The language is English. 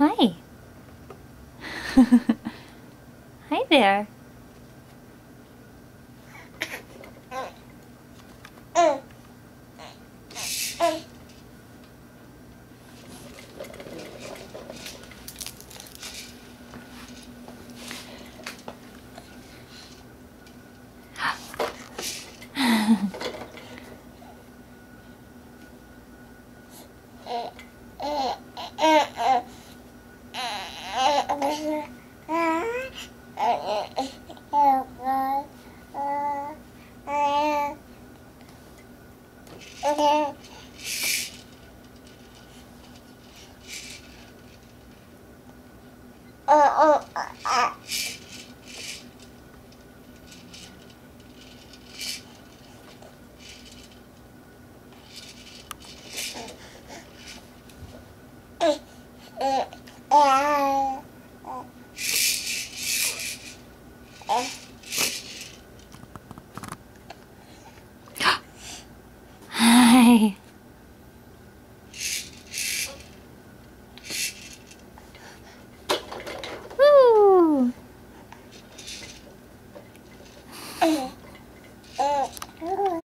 Hi Hi there. Uh, 是啊，呃呃呃呃呃呃呃呃呃嗯嗯嗯。Yay. Woo. Uh, uh, uh.